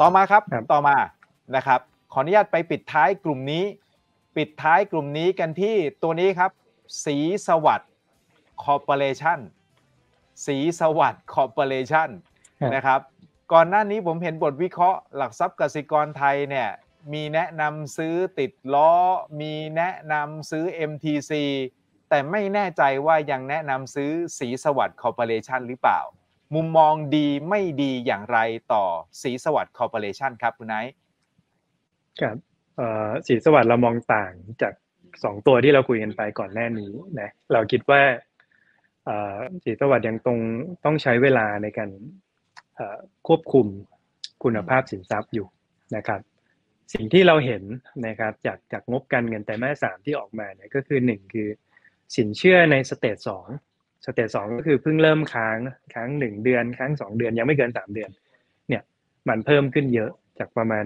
ต่อมาครับครับต่อมานะครับ ขออนุญาตไปปิดท้ายกลุ่มนี้ ปิดท้ายกลุ่มนี้กันที่ตัวนี้ครับ ศรีสวัสดิ์คอร์ปอเรชั่นศรีสวัสดิ์คอร์ปอเรชั่นครับนะครับ ก่อนหน้านี้ผมเห็นบทวิเคราะห์หลักทรัพย์กสิกรไทยเนี่ยมีแนะนำซื้อติดล้อ มีแนะนำซื้อ MTC แต่ไม่แน่ใจว่ายังแนะนำซื้อศรีสวัสดิ์คอร์ปอเรชันหรือเปล่า มุมมองดีไม่ดีอย่างไรต่อศรีสวัสดิ์คอร์ปอเรชันครับคุณไนท์ครับเอ่อศรีสวัสดิ์เรามองต่างจากสองตัวที่เราคุยกันไปก่อนหน้านี้นะเราคิดว่าเอ่อศรีสวัสดิ์ยังคงต้องใช้เวลาในการควบคุมคุณภาพสินทรัพย์อยู่นะครับ สิ่งที่เราเห็นนะครับจากจากงบการเงินไตรมาสสามที่ออกมาเนี่ยก็คือหนึ่งคือสินเชื่อใน stage สอง stage สองก็คือเพิ่งเริ่มค้างค้างหนึ่งเดือนค้างสองเดือนยังไม่เกินสามเดือน เนี่ย มันเพิ่มขึ้นเยอะจากประมาณ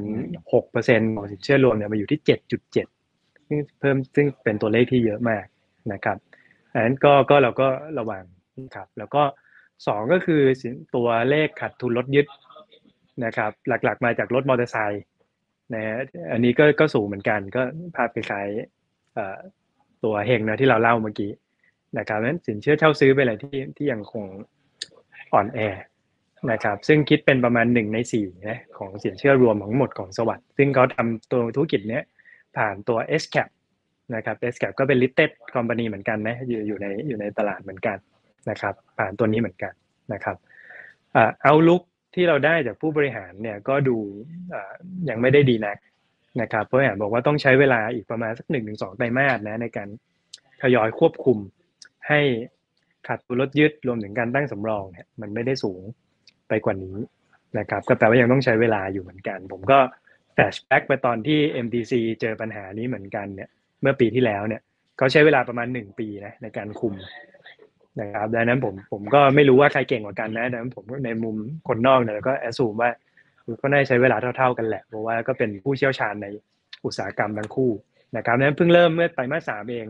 หกเปอร์เซ็นของสินเชื่อรวมเนี่ยมาอยู่ที่เจ็ดจุดเจ็ดซึ่งเพิ่มซึ่งเป็นตัวเลขที่เยอะมากนะครับอันนั้นก็ก็เราก็ระวังนะครับแล้วก็สองก็คือสินตัวเลขขาดทุนรถยึดนะครับ หลักๆมาจากรถมอเตอร์ไซค์นะฮะอันนี้ก็ก็สูงเหมือนกันก็ภาพคล้ายๆเอ่อตัวเฮงนะที่เราเล่าเมื่อกี้ นะครับนั้นสินเชื่อเช่าซื้อเป็นอะไรที่ที่ยังคงอ่อนแอนะครับซึ่งคิดเป็นประมาณหนึ่งในสี่นะของสินเชื่อรวมของหมดของสวัสด์ซึ่งเขาทำตัวธุรกิจเนี้ยผ่านตัว S cap นะครับ S cap ก็เป็น listed company เหมือนกันนะอยู่อยู่ในอยู่ในตลาดเหมือนกันนะครับ ผ่านตัวนี้เหมือนกันนะครับเอาลุกที่เราได้จากผู้บริหารเนี่ยก็ดูยังไม่ได้ดีนักนะครับผู้บริหารบอกว่าต้องใช้เวลาอีกประมาณสักหนึ่งถึงสองไตรมาสนะในการทยอยควบคุม ให้ขาดทุนลดยึดรวมถึงการตั้งสำรองเนี่ยมันไม่ได้สูงไปกว่านี้นะครับก็แปลว่ายังต้องใช้เวลาอยู่เหมือนกัน ผมก็แฟลชแบ็กไปตอนที่ MTC เจอปัญหานี้เหมือนกันเนี่ยเมื่อปีที่แล้วเนี่ยเขาใช้เวลาประมาณหนึ่งปีนะในการคุมนะครับดังนั้นผมผมก็ไม่รู้ว่าใครเก่งกว่ากันนะดังนั้นผมในมุมคนนอกเนี่ยก็แอสซูมว่าก็น่าใช้เวลาเท่า ๆกันแหละเพราะว่าก็เป็นผู้เชี่ยวชาญในอุตสาหกรรมทั้งคู่นะครับดังนั้นเพิ่งเริ่มเมื่อไตรมาสสามเอง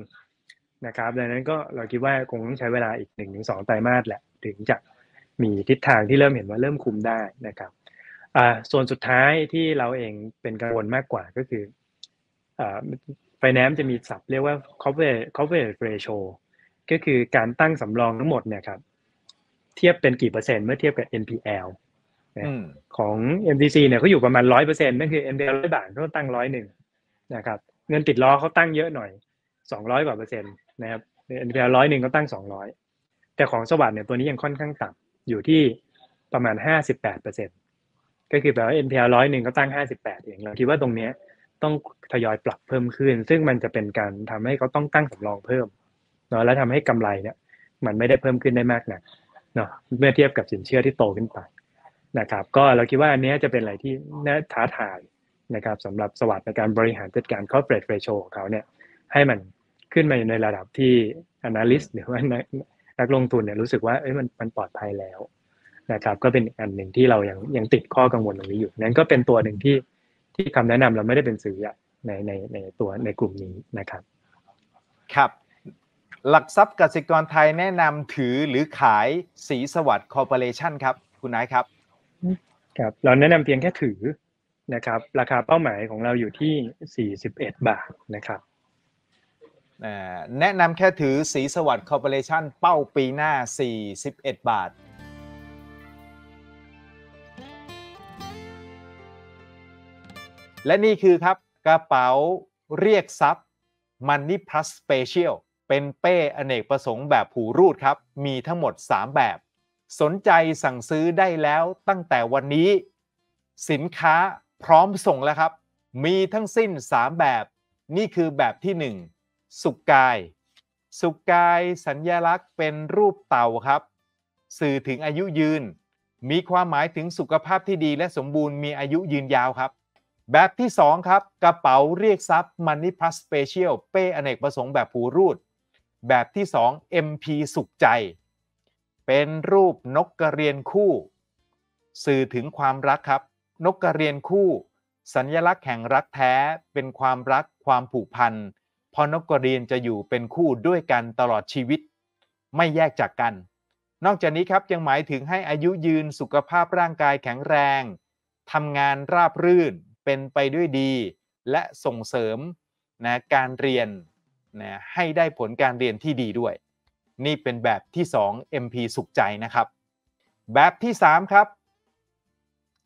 นะครับดังนั้นก็เราคิดว่าคงต้องใช้เวลาอีกหนึ่งถึงสองไตรมาสแหละถึงจะมีทิศทางที่เริ่มเห็นว่าเริ่มคุมได้นะครับอ่าส่วนสุดท้ายที่เราเองเป็นกังวลมากกว่าก็คืออ่าไฟแนนซ์จะมีศัพท์เรียกว่า coverage coverage ratio ก็คือการตั้งสำรองทั้งหมดเนี่ยครับเทียบเป็นกี่เปอร์เซ็นต์เมื่อเทียบกับ NPL นะอืมของ MTC เนี่ยเขาอยู่ประมาณร้อยเปอร์เซ็นต์นั่นคือ NPL ร้อยบาทเขาตั้งร้อยหนึ่งนะครับ เงินติดล้อเขาตั้งเยอะหน่อยสองร้อยกว่าเปอร์เซ็นต์ นะครับ NPL ร้อยหนึ่งเขาตั้งสองร้อยแต่ของสวัสดิ์เนี่ยตัวนี้ยังค่อนข้างต่ำอยู่ที่ประมาณ58เปอร์เซ็นก็คือแปลว่า NPL ร้อยหนึ่งก็ตั้ง58เองเราคิดว่าตรงเนี้ยต้องทยอยปรับเพิ่มขึ้น ซึ่งมันจะเป็นการทำให้เขาต้องตั้งสำรองเพิ่มเนาะแล้วทำให้กำไรเนี่ยมันไม่ได้เพิ่มขึ้นได้มากนักเนาะเมื่อเทียบกับสินเชื่อที่โตขึ้นไปนะครับ ก็เราคิดว่าอันนี้จะเป็นอะไรที่น่าท้าทายนะครับสำหรับสวัสด์ในการบริหารจัดการ corporate ratio ของเขาเนี่ยให้มัน ขึ้นมาในระดับที่ analyst หรือว่านักนักลงทุนเนี่ยรู้สึกว่าเอ้ยมันมันปลอดภัยแล้วนะครับก็เป็นอีกอันหนึ่งที่เรายังยังติดข้อกังวลตรงนี้อยู่นั้นก็เป็นตัวหนึ่งที่ที่คำแนะนำเราไม่ได้เป็นซื้ออะในในในตัวในกลุ่มนี้นะครับ ครับ หลักทรัพย์กสิกรไทยแนะนำถือหรือขายศรีสวัสดิ์คอร์ปอเรชันครับ คุณนายครับครับ เราแนะนำเพียงแค่ถือนะครับ ราคาเป้าหมายของเราอยู่ที่ 41 บาทนะครับอ่า แนะนำแค่ถือศรีสวัสดิ์คอร์ปอเรชันเป้าปีหน้า 41 บาท และนี่คือครับกระเป๋าเรียกทรัพย์ Money Plus Special เป็นเป้อเนกประสงค์แบบผูรูดครับ มีทั้งหมด 3 แบบ สนใจสั่งซื้อได้แล้วตั้งแต่วันนี้ สินค้าพร้อมส่งแล้วครับ มีทั้งสิ้น 3 แบบ นี่คือแบบที่ 1 สุกกาย สุกกายสัญญลักษณ์เป็นรูปเต่าครับ สื่อถึงอายุยืน มีความหมายถึงสุขภาพที่ดีและสมบูรณ์มีอายุยืนยาวครับ แบบที่ 2 ครับ กระเป๋าเรียกทรัพย์ Money Plus Special เป้อเนกประสงค์แบบผูรูด แบบที่ 2 MP สุขใจ เป็นรูปนกกระเรียนคู่ สื่อถึงความรักครับ นกกระเรียนคู่ สัญลักษณ์แห่งรักแท้เป็นความรักความผูกพันเพอนกกระเรียนจะอยู่เป็นคู่ด้วยกันตลอดชีวิต ไม่แยกจากกัน นอกจากนี้ครับยังหมายถึงให้อายุยืนสุขภาพร่างกายแข็งแรงทำงานราบรื่นเป็นไปด้วยดี และส่งเสริมนะการเรียนนะให้ได้ผลการเรียนที่ดีด้วย นี่เป็นแบบที่ 2 MP สุขใจนะครับ แบบที่ 3 ครับ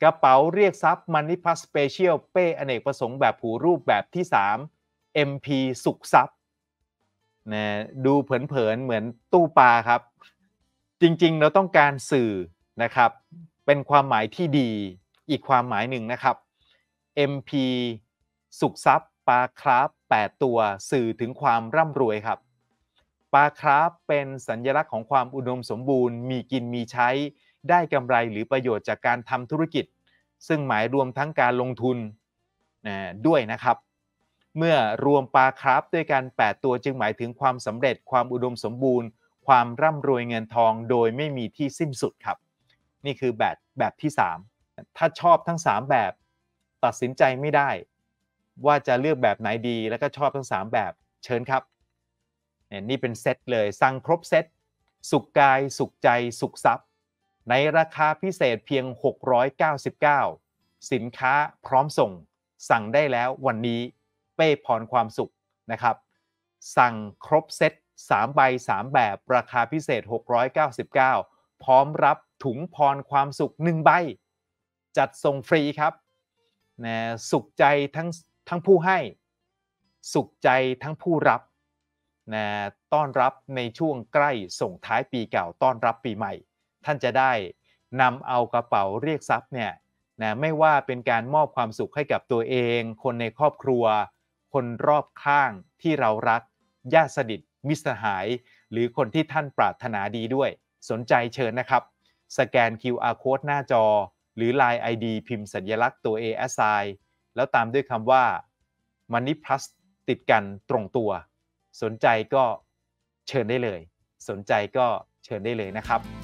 กระเป๋าเรียกทรัพย์ Money Plus Special เป้อเนกประสงค์แบบผูรูปแบบที่ 3 MP สุขทรัพย์นะดูเผินๆเหมือนตู้ปลาครับ จริงๆ เราต้องการสื่อนะครับ เป็นความหมายที่ดีอีกความหมายหนึ่งนะครับ MP สุขทรัพย์ปลาคราฟ8ตัวสื่อถึงความร่ำรวยครับปลาคราฟเป็นสัญลักษณ์ของความอุดมสมบูรณ์ มีกินมีใช้ ได้กำไรหรือประโยชน์จากการทำธุรกิจ ซึ่งหมายรวมทั้งการลงทุนนะด้วยนะครับ เมื่อรวมปลาคราฟด้วยกัน 8 ตัวจึงหมายถึงความสำเร็จความอุดมสมบูรณ์ ความร่ำรวยเงินทองโดยไม่มีที่สิ้นสุดครับ นี่คือแบบแบบที่ 3 ถ้าชอบทั้ง 3 แบบตัดสินใจไม่ได้ ว่าจะเลือกแบบไหนดีแล้วก็ชอบทั้ง 3 แบบเชิญครับเนี่ยนี่เป็นเซตเลยสั่งครบเซตสุขกาย สุขใจ สุขทรัพย์ ในราคาพิเศษเพียง 699 สินค้าพร้อมส่ง สั่งได้แล้ววันนี้ เป้พรความสุขนะครับ สั่งครบเซต3ใบ 3 แบบราคาพิเศษ 699 พร้อมรับถุงพรความสุข 1 ใบ จัดส่งฟรีครับนะสุขใจทั้งทั้งผู้ให้ สุขใจทั้งผู้รับนะต้อนรับในช่วงใกล้ส่งท้ายปีเก่าต้อนรับปีใหม่ ท่านจะได้นำเอากระเป๋าเรียกทรัพย์เนี่ยนะไม่ว่าเป็นการมอบความสุขให้กับตัวเอง คนในครอบครัว คนรอบข้างที่เรารักญาติสนิทมิตรสหาย หรือคนที่ท่านปรารถนาดีด้วย สนใจเชิญนะครับ สแกน QR code หน้าจอ หรือ Line ID พิมพ์สัญลักษณ์ตัว A S I แล้วตามด้วยคำว่า Money Plus ติดกันตรงตัว สนใจก็เชิญได้เลย สนใจก็เชิญได้เลยนะครับ